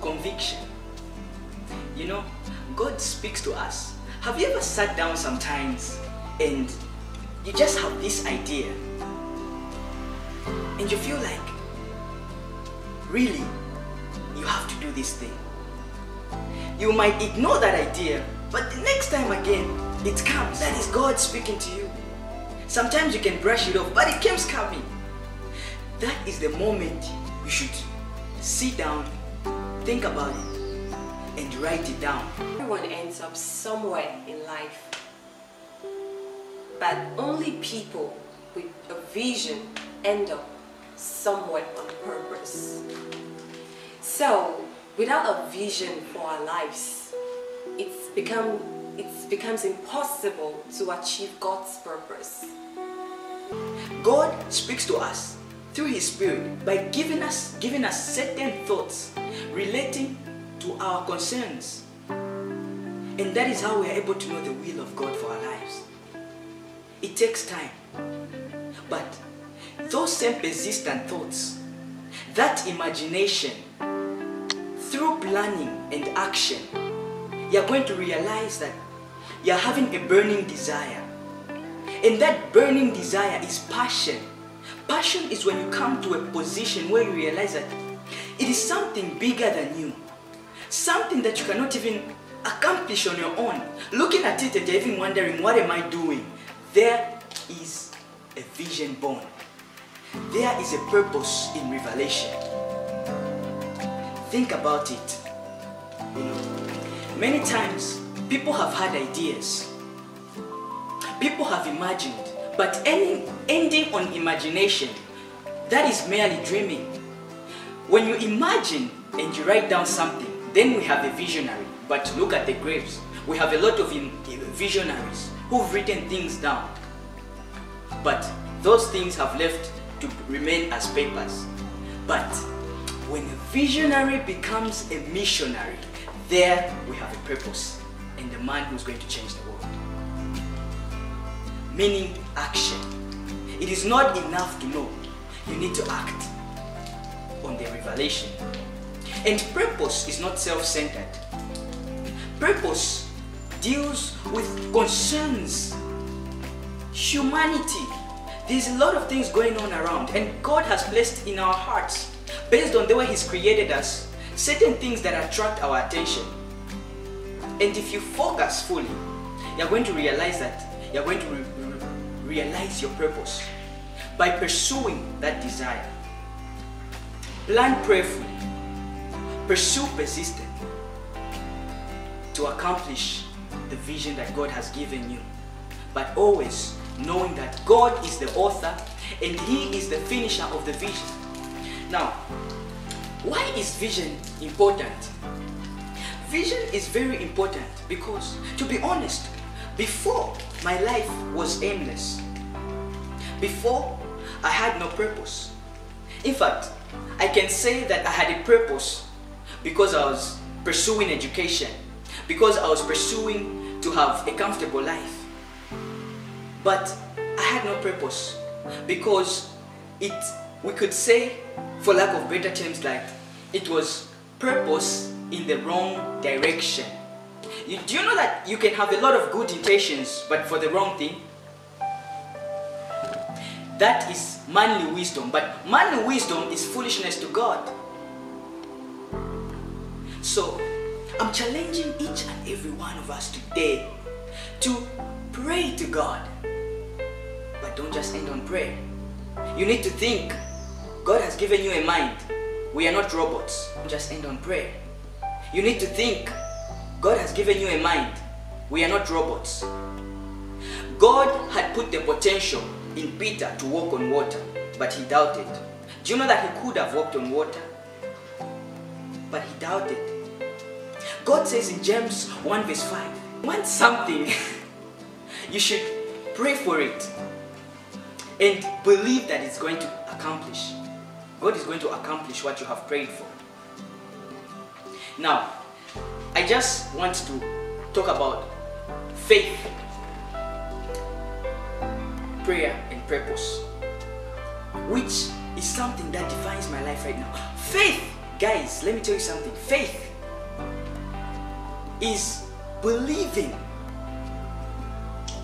conviction. You know, God speaks to us. Have you ever sat down sometimes and you just have this idea and you feel like, really, you have to do this thing? You might ignore that idea, but the next time again, it comes. That is God speaking to you. Sometimes you can brush it off, but it keeps coming. That is the moment you should sit down, think about it, and write it down. Everyone ends up somewhere in life. But only people with a vision end up somewhere on purpose. So, without a vision for our lives, it's become it becomes impossible to achieve God's purpose. God speaks to us through His Spirit by giving us giving us certain thoughts relating to our concerns. And that is how we are able to know the will of God for our lives. It takes time. But those same persistent thoughts, that imagination, through planning and action, you're going to realize that you're having a burning desire. And that burning desire is passion. Passion is when you come to a position where you realize that it is something bigger than you. Something that you cannot even accomplish on your own. Looking at it and even wondering, what am I doing? There is a vision born. There is a purpose in revelation. Think about it. You know, many times people have had ideas. People have imagined, but ending, ending on imagination, that is merely dreaming. When you imagine and you write down something, then we have a visionary. But look at the graves. We have a lot of eh, visionaries who've written things down. But those things have left to remain as papers. But when a visionary becomes a missionary, there we have a purpose and the man who's going to change the world. Meaning action. It is not enough to know, you need to act on the revelation. And purpose is not self centered. Purpose deals with concerns, humanity. There's a lot of things going on around, and God has placed in our hearts, based on the way He's created us, certain things that attract our attention. And if you focus fully, you're going to realize that you're going to re- realize your purpose by pursuing that desire. Plan prayerfully, pursue persistently to accomplish the vision that God has given you. But always knowing that God is the author and He is the finisher of the vision. Now, why is vision important? Vision is very important because, to be honest, before my life was aimless, before I had no purpose. In fact, I can say that I had a purpose because I was pursuing education, because I was pursuing to have a comfortable life. But I had no purpose because it, we could say, for lack of better terms, like it was purpose in the wrong direction. You, do you know that you can have a lot of good intentions, but for the wrong thing? That is manly wisdom, but manly wisdom is foolishness to God. So, I'm challenging each and every one of us today to pray to God. But don't just end on prayer. You need to think. God has given you a mind. We are not robots. Just end on prayer. You need to think. God has given you a mind. We are not robots. God had put the potential in Peter to walk on water, but he doubted. Do you know that he could have walked on water? But he doubted. God says in James 1 verse 5, want something, you should pray for it and believe that it's going to accomplish. God is going to accomplish what you have prayed for. Now, I just want to talk about faith, prayer, and purpose, which is something that defines my life right now. Faith Guys, let me tell you something. Faith is believing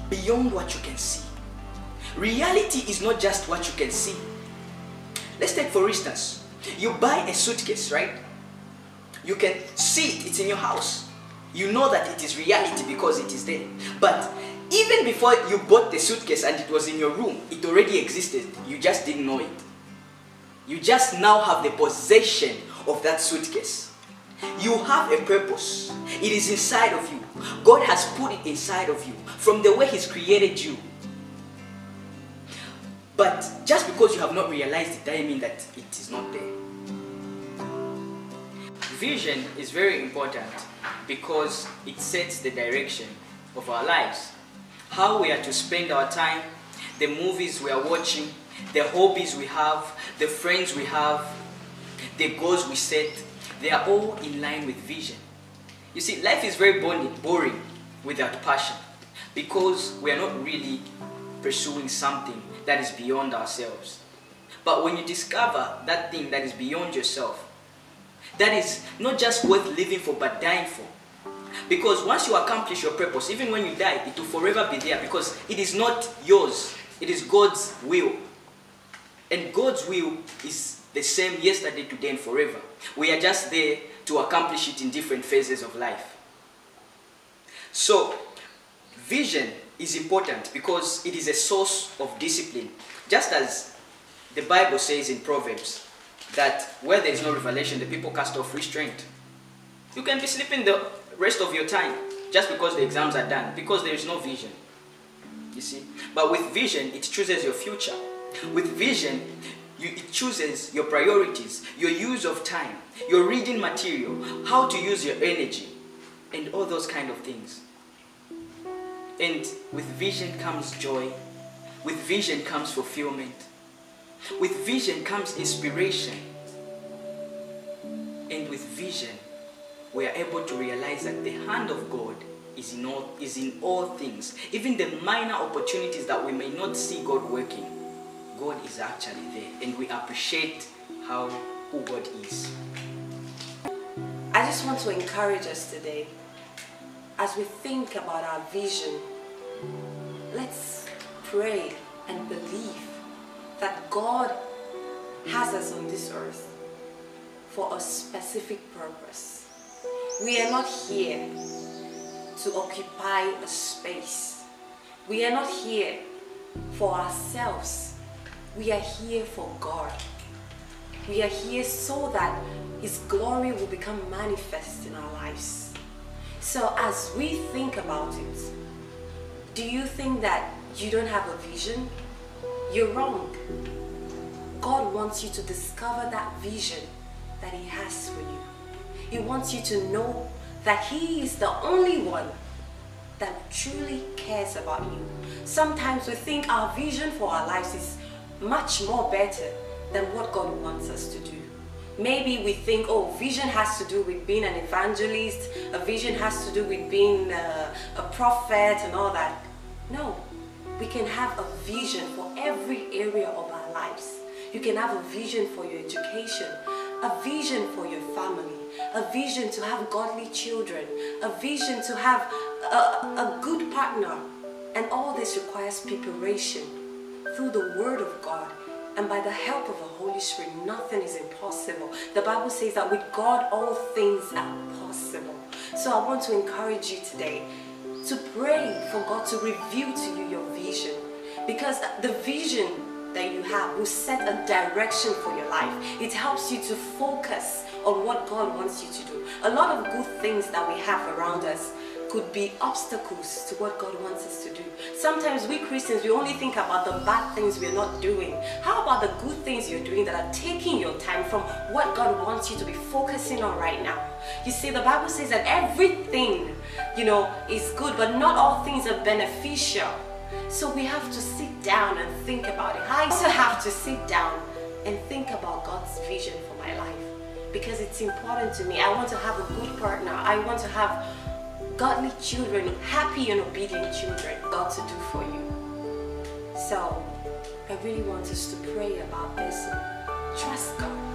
beyond what you can see. Reality is not just what you can see. Let's take for instance, you buy a suitcase, right? You can see it, it's in your house. You know that it is reality because it is there. But even before you bought the suitcase and it was in your room, it already existed. You just didn't know it. You just now have the possession of that suitcase. You have a purpose. It is inside of you. God has put it inside of you from the way He's created you. But just because you have not realized it doesn't mean that it is not there. Vision is very important because it sets the direction of our lives. How we are to spend our time, the movies we are watching, the hobbies we have, the friends we have, the goals we set, they are all in line with vision. You see, life is very boring, without passion because we are not really pursuing something that is beyond ourselves. But when you discover that thing that is beyond yourself, that is not just worth living for but dying for. Because once you accomplish your purpose, even when you die, it will forever be there because it is not yours, it is God's will. And God's will is the same yesterday, today, and forever. We are just there to accomplish it in different phases of life. So, vision is important because it is a source of discipline. Just as the Bible says in Proverbs that where there is no revelation, the people cast off restraint. You can be sleeping the rest of your time just because the exams are done, because there is no vision. You see? But with vision, it chooses your future. With vision, you, it chooses your priorities, your use of time, your reading material, how to use your energy, and all those kind of things. And with vision comes joy. With vision comes fulfillment. With vision comes inspiration. And with vision, we are able to realize that the hand of God is in all, is in all things. Even the minor opportunities that we may not see God working, God is actually there. And we appreciate how who God is. I just want to encourage us today as we think about our vision. Let's pray and believe that God has us on this earth for a specific purpose. We are not here to occupy a space. We are not here for ourselves. We are here for God. We are here so that His glory will become manifest in our lives. So, as we think about it, do you think that you don't have a vision? You're wrong. God wants you to discover that vision that He has for you. He wants you to know that He is the only one that truly cares about you. Sometimes we think our vision for our lives is much more better than what God wants us to do. Maybe we think, oh, vision has to do with being an evangelist, a vision has to do with being a, a prophet and all that. No, we can have a vision for every area of our lives. You can have a vision for your education, a vision for your family, a vision to have godly children, a vision to have a, a good partner. And all this requires preparation through the Word of God. And by the help of the Holy Spirit, nothing is impossible. The Bible says that with God, all things are possible. So I want to encourage you today to pray for God to reveal to you your vision. Because the vision that you have will set a direction for your life. It helps you to focus on what God wants you to do. A lot of good things that we have around us could be obstacles to what God wants us to do. Sometimes we Christians, we only think about the bad things we're not doing. How about the good things you're doing that are taking your time from what God wants you to be focusing on right now? You see, the Bible says that everything, you know, is good, but not all things are beneficial. So we have to sit down and think about it. I also have to sit down and think about God's vision for my life because it's important to me. I want to have a good partner. I want to have godly children, happy and obedient children, God to do for you. So I really want us to pray about this trust God.